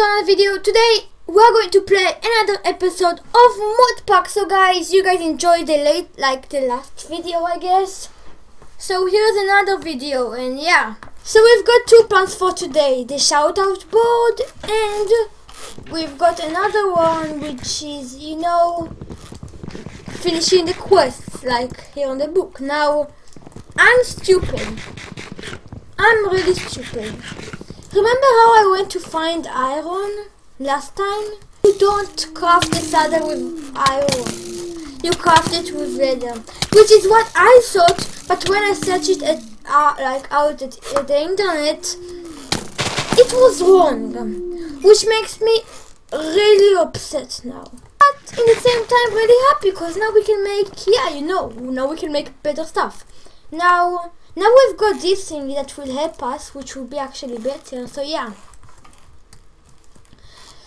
to another video. Today we're going to play another episode of MadPack. So guys, you guys enjoyed the late like the last video I guess. So here's another video and yeah. So we've got two plans for today. The shout out board and we've got another one which is you know finishing the quests like here on the book. Now I'm stupid. I'm really stupid. Remember how I went to find iron last time? You don't craft the saddle with iron. You craft it with leather. Which is what I thought, but when I searched it at, uh, like out at, at the internet, it was wrong. Which makes me really upset now. But in the same time really happy because now we can make, yeah, you know, now we can make better stuff. Now, now we've got this thing that will help us, which will be actually better. So yeah.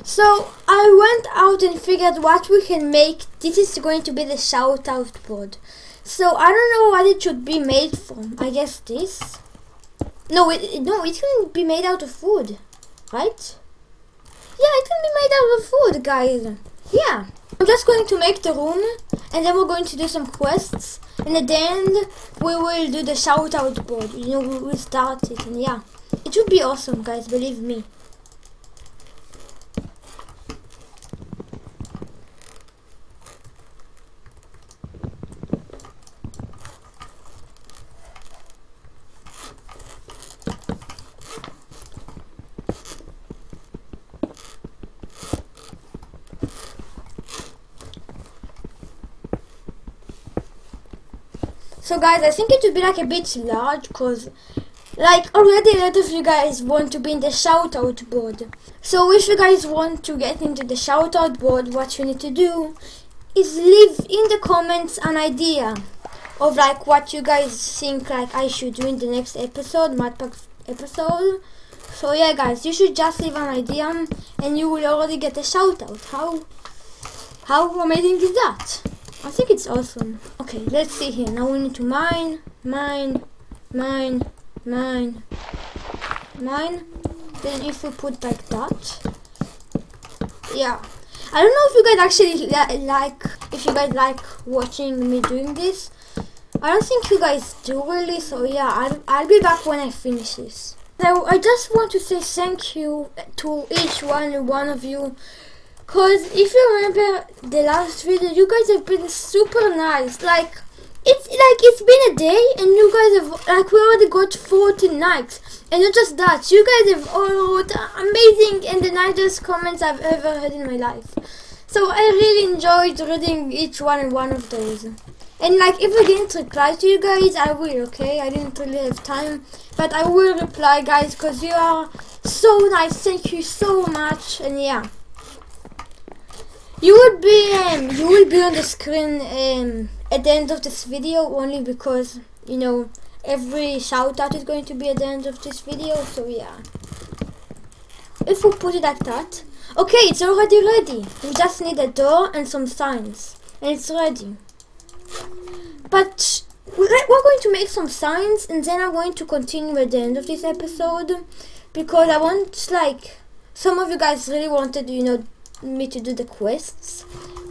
So I went out and figured what we can make. This is going to be the shout out board. So I don't know what it should be made from. I guess this. No, it, no, it can be made out of wood, right? Yeah, it can be made out of wood, guys. Yeah. I'm just going to make the room, and then we're going to do some quests. And at the end we will do the shout out board. You know we will start it and yeah. It would be awesome guys believe me So guys, I think it would be like a bit large because like already a lot of you guys want to be in the shout out board. So if you guys want to get into the shout out board, what you need to do is leave in the comments an idea of like what you guys think like I should do in the next episode, MadPack episode. So yeah guys, you should just leave an idea and you will already get a shout out. How how amazing is that? I think it's awesome. Okay, let's see here. Now we need to mine, mine, mine, mine, mine. Then if we put like that, yeah. I don't know if you guys actually li like, if you guys like watching me doing this. I don't think you guys do really, so yeah, I'll, I'll be back when I finish this. Now, I just want to say thank you to each one one of you Cause if you remember the last video, you guys have been super nice. Like it's like it's been a day and you guys have like we already got 14 likes. And not just that, you guys have all wrote amazing and the nicest comments I've ever heard in my life. So I really enjoyed reading each one and one of those. And like if I didn't reply to you guys, I will, okay? I didn't really have time. But I will reply guys because you are so nice. Thank you so much. And yeah. You would be um, you will be on the screen um, at the end of this video only because you know every shout out is going to be at the end of this video so yeah. If we put it like that okay it's already ready. We just need a door and some signs and it's ready. But we're going to make some signs and then I'm going to continue at the end of this episode because I want like some of you guys really wanted you know me to do the quests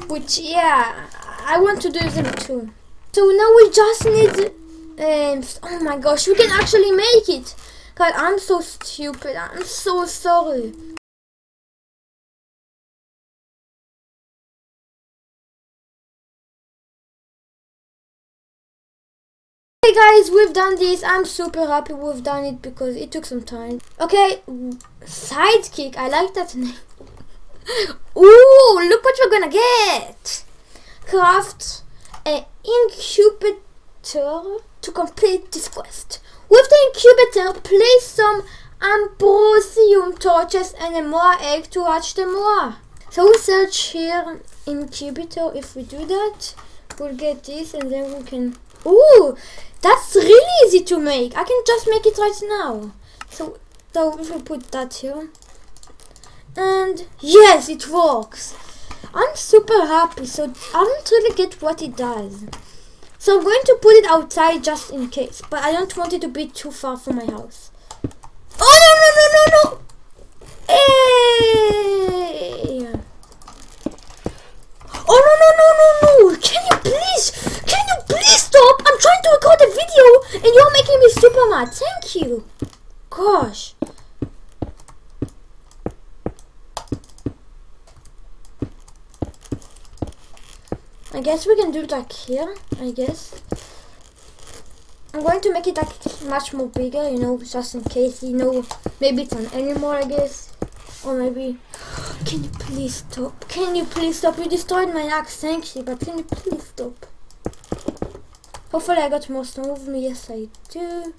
which yeah I want to do them too so now we just need um, oh my gosh we can actually make it god I'm so stupid I'm so sorry Hey guys, we've done this. I'm super happy we've done it because it took some time. Okay, sidekick. I like that name. Ooh, look what we're gonna get! Craft an incubator to complete this quest. With the incubator, place some ambrosium torches and a moa egg to hatch the moa. So we search here incubator. If we do that, we'll get this and then we can... Ooh, that's really easy to make. I can just make it right now. So, so if we put that here, and yes it works. I'm super happy so I don't really get what it does. So I'm going to put it outside just in case but I don't want it to be too far from my house. Oh no no no no hey! oh no no no no no! Can you please can you please stop? I'm trying to record a video and you're making me super mad. Thank you. Gosh. I guess we can do it like here, I guess. I'm going to make it like much more bigger, you know, just in case, you know, maybe it's an animal, I guess. Or maybe, can you please stop? Can you please stop? You destroyed my axe, thank you, but can you please stop? Hopefully I got more stone with me, yes I do.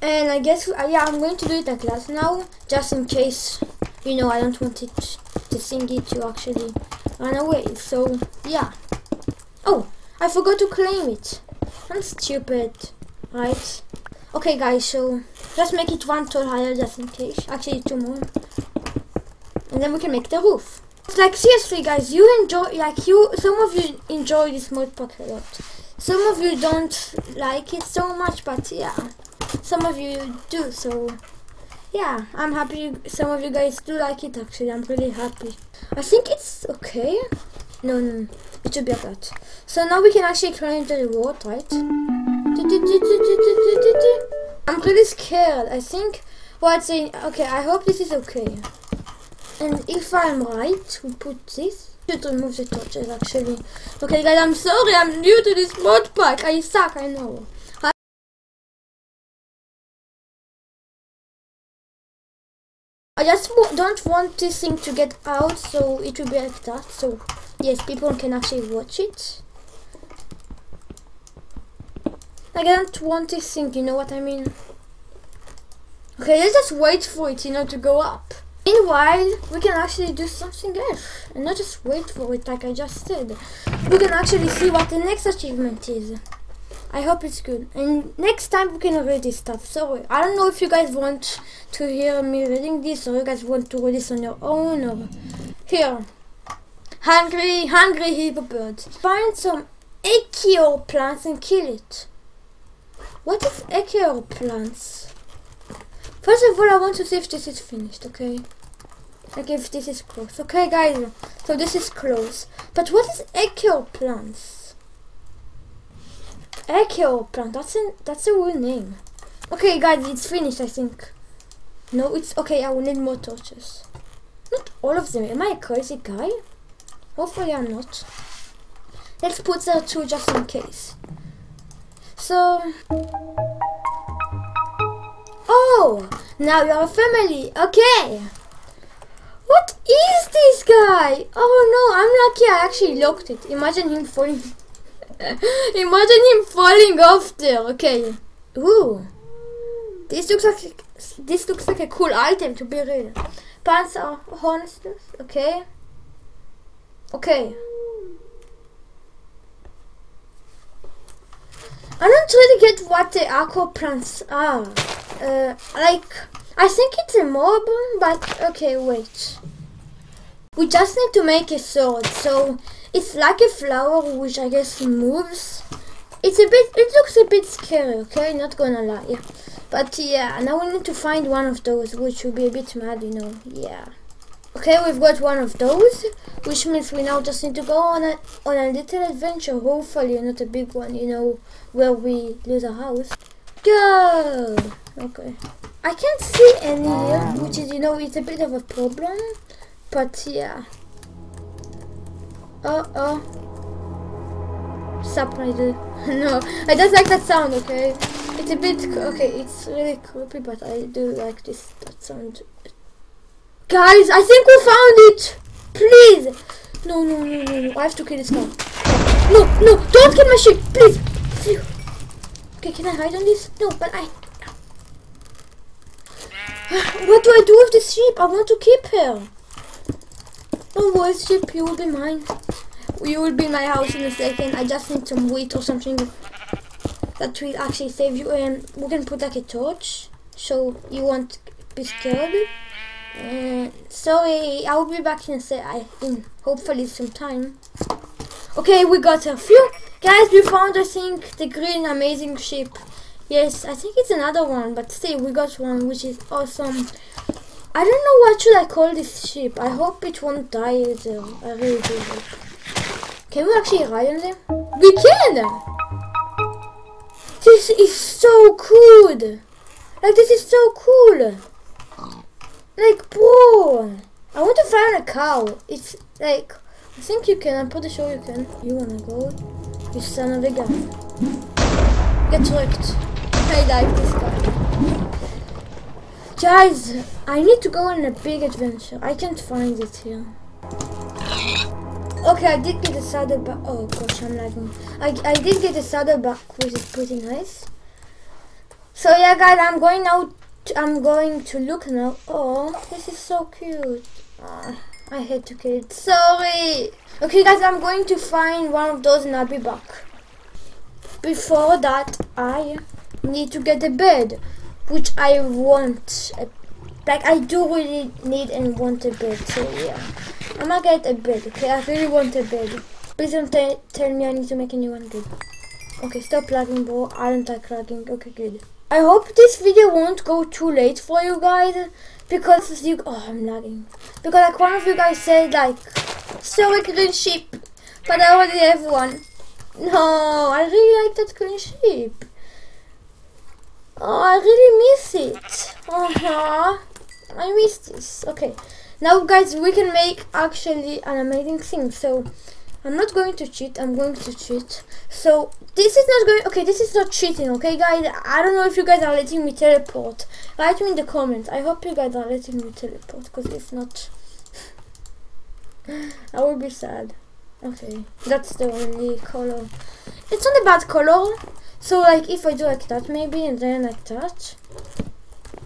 And I guess, uh, yeah, I'm going to do it like that now, just in case, you know, I don't want it, to thingy to actually run away, so, yeah. Oh, I forgot to claim it. I'm stupid, right? Okay guys, so, just make it one tall higher just in case, actually two more. And then we can make the roof. It's Like seriously guys, you enjoy, like you, some of you enjoy this mod pack a lot. Some of you don't like it so much, but yeah some of you do so yeah i'm happy some of you guys do like it actually i'm really happy i think it's okay. No no it should be like that. So now we can actually climb to the road right? I'm really scared. I think what's saying okay i hope this is okay. And if i'm right we put this. Should remove the torches actually. Okay guys i'm sorry. I'm new to this mod pack. I suck i know I just don't want this thing to get out, so it will be like that. So yes, people can actually watch it. I don't want this thing, you know what I mean? Okay, let's just wait for it, you know, to go up. Meanwhile, we can actually do something else. And not just wait for it like I just said. We can actually see what the next achievement is. I hope it's good. And next time we can read this stuff. So I don't know if you guys want to hear me reading this or you guys want to read this on your own or here. Hungry, hungry hippo bird. Find some Aechor plants and kill it. What is Aechor plants? First of all, I want to see if this is finished, okay? Like if this is close. Okay, guys, so this is close. But what is Aechor plants? Echo plant. That's a that's a real name. Okay, guys, it's finished. I think. No, it's okay. I will need more torches. Not all of them. Am I a crazy guy? Hopefully, I'm not. Let's put there two just in case. So. Oh, now you're a family. Okay. What is this guy? Oh no, I'm lucky I actually locked it. Imagine him falling Imagine him falling off there. Okay. Ooh. This looks like this looks like a cool item to be real. Pants are honestness. Okay. Okay. I don't really get what the aqua plants are. Uh, like, I think it's a mob, but okay, wait. We just need to make a sword, so it's like a flower which I guess moves. It's a bit, it looks a bit scary, okay? Not gonna lie. But yeah, now we need to find one of those, which will be a bit mad, you know. Yeah. Okay, we've got one of those, which means we now just need to go on a on a little adventure, hopefully not a big one, you know, where we lose a house. Go! Okay. I can't see any here, which is, you know, it's a bit of a problem, but yeah. Uh oh. Surprised. no, I just like that sound, okay? It's a bit, okay, it's really creepy, but I do like this that sound. Guys, I think we found it! Please! No, no, no, no, no, I have to kill this guy. No, no, don't kill my sheep, please! Okay, can I hide on this? No, but I... What do I do with this sheep? I want to keep her. Worries, sheep, you will be mine. You will be my house in a second. I just need some wheat or something that will actually save you. And we can put like a torch so you won't be scared. Uh, sorry, I will be back in a sec. I in hopefully some time. Okay, we got a few guys. We found I think the green amazing ship. Yes, I think it's another one, but still we got one which is awesome. I don't know what should I call this ship. I hope it won't die though. I really do. Can we actually ride on them? We can! This is so cool. Like this is so cool. Like bro, I want to find a cow. It's like I think you can. I'm pretty sure you can. You wanna go? You son of a gun. Get tricked. I like this guy. Guys, I need to go on a big adventure. I can't find it here. Okay, I did get a saddleback. Oh gosh, I'm lagging. I, I did get a saddleback, which is pretty nice. So yeah, guys, I'm going out. I'm going to look now. Oh, this is so cute. Ah, I hate to kill it. Sorry. Okay, guys, I'm going to find one of those and I'll be back. Before that, I need to get a bed, which I want. Like, I do really need and want a bed, so yeah. I'm gonna get a bed, okay? I really want a bed. Please don't tell me I need to make a new one good. Okay, stop lagging, bro. I don't like lagging. Okay, good. I hope this video won't go too late for you guys because you oh I'm lagging because like one of you guys said like so a green sheep but I already have one no I really like that green sheep oh I really miss it uh -huh. I miss this okay now guys we can make actually an amazing thing so I'm not going to cheat, I'm going to cheat. So, this is not going, okay, this is not cheating, okay guys? I don't know if you guys are letting me teleport. Write me in the comments. I hope you guys are letting me teleport, because if not, I will be sad. Okay, that's the only color. It's not a bad color. So, like, if I do like that maybe, and then like that,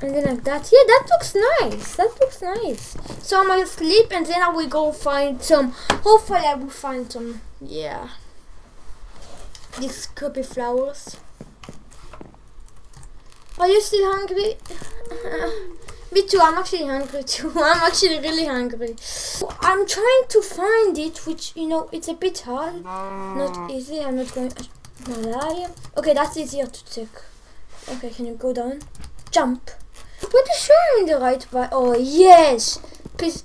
and then like that. Yeah, that looks nice. That looks nice. So I'm gonna sleep and then I will go find some. Hopefully I will find some. Yeah. These creepy flowers. Are you still hungry? Me too, I'm actually hungry too. I'm actually really hungry. I'm trying to find it, which, you know, it's a bit hard. Not easy, I'm not going Okay, that's easier to check. Okay, can you go down? Jump. What is showing in the right by? Oh, yes. Please.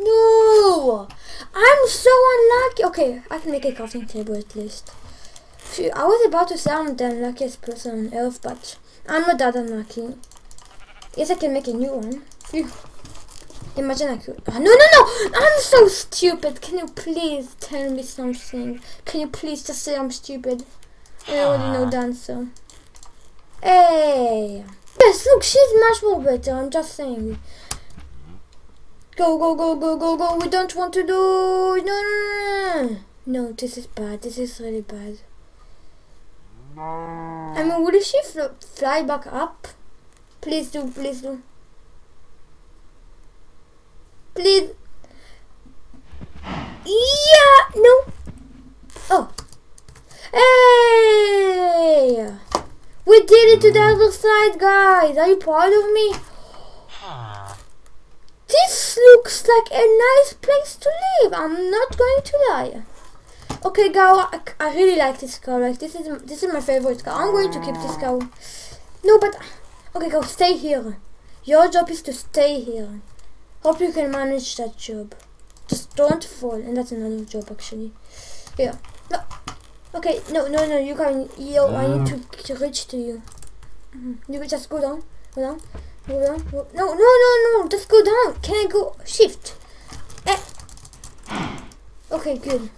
No. I'm so unlucky. Okay, I can make a crafting table at least. Phew, I was about to say I'm the unluckiest person on earth, but I'm not that unlucky. Yes, I can make a new one. Phew. Imagine I could. Oh, no, no, no! I'm so stupid. Can you please tell me something? Can you please just say I'm stupid? I already know the ah. answer. Hey! Yes, look, she's much more better. I'm just saying. Go, go, go, go, go, go. We don't want to do. No, no, no. No, this is bad. This is really bad. I mean, will she fl fly back up? Please do, please do. Please. Yeah, no. Oh. Hey! We did it to the other side, guys. Are you proud of me? This looks like a nice place to live. I'm not going to lie. Okay, girl, I, I really like this cow. Like this is this is my favorite cow. I'm going to keep this cow. No, but okay, go stay here. Your job is to stay here. Hope you can manage that job. Just don't fall, and that's another job actually. Yeah. No. Okay, no, no, no, you can, yo, I need to, to reach to you. Mm-hmm. You just go down, go down, go down, go, no, no, no, no, just go down. Can I go, shift? Eh. Okay, good.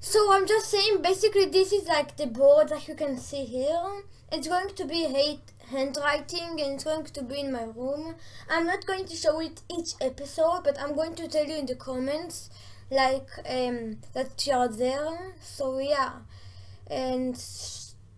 So I'm just saying, basically this is like the board that you can see here. It's going to be handwriting and it's going to be in my room. I'm not going to show it each episode, but I'm going to tell you in the comments like um, that you're there. So yeah, and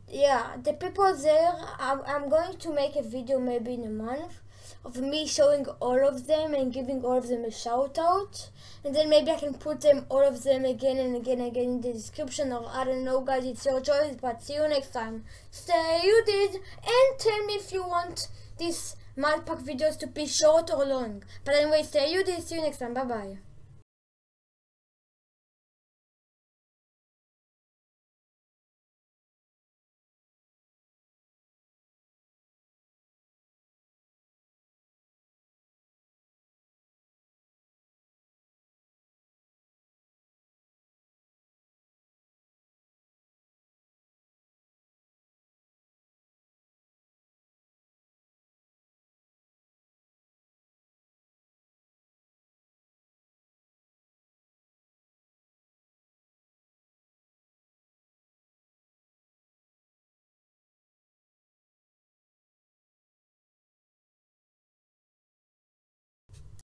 yeah, the people there, I'm going to make a video maybe in a month of me showing all of them and giving all of them a shout out. And then maybe I can put them all of them again and again and again in the description or I don't know guys it's your choice but see you next time. Stay you did and tell me if you want these MadPack videos to be short or long. But anyway stay you did see you next time bye bye